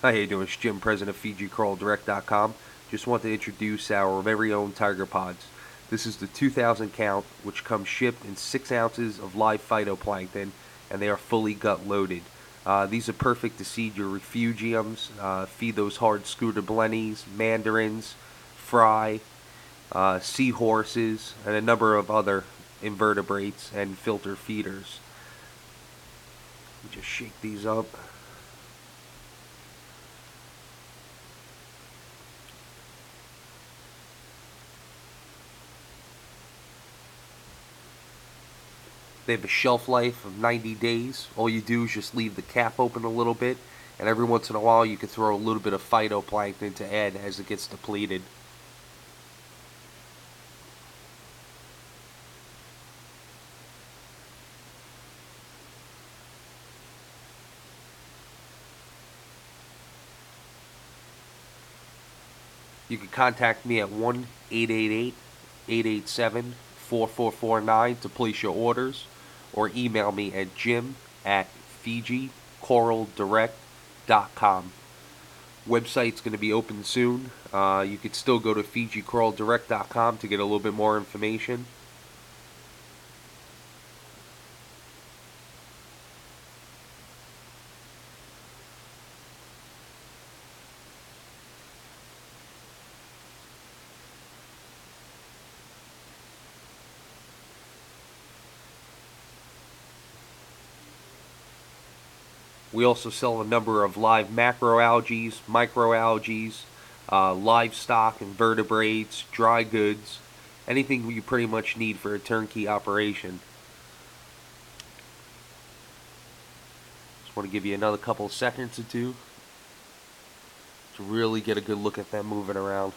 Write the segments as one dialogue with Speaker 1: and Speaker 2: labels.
Speaker 1: Hi, how you doing? It's Jim, president of FijiCoralDirect.com. Just want to introduce our very own Tiger Pods. This is the 2000 count, which comes shipped in 6 ounces of live phytoplankton, and they are fully gut loaded. Uh, these are perfect to seed your refugiums, uh, feed those hard scooter blennies, mandarins, fry, uh, seahorses, and a number of other invertebrates and filter feeders. Just shake these up. They have a shelf life of 90 days. All you do is just leave the cap open a little bit, and every once in a while you can throw a little bit of phytoplankton to add as it gets depleted. You can contact me at 1 888 887 4449 to place your orders or email me at jim at fijicoraldirect.com. Website's going to be open soon. Uh, you could still go to fijicoraldirect.com to get a little bit more information. We also sell a number of live macroalgae, microalgae, uh, livestock, invertebrates, dry goods, anything you pretty much need for a turnkey operation. Just want to give you another couple seconds or two to really get a good look at them moving around.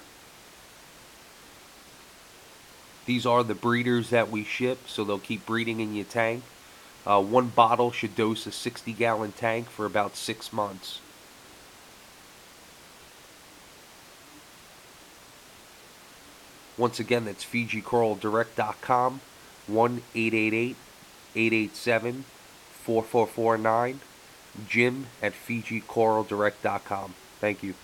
Speaker 1: These are the breeders that we ship, so they'll keep breeding in your tank. Uh, one bottle should dose a 60 gallon tank for about six months. Once again, that's FijiCoralDirect.com, 1 888 887 4449, Jim at FijiCoralDirect.com. Thank you.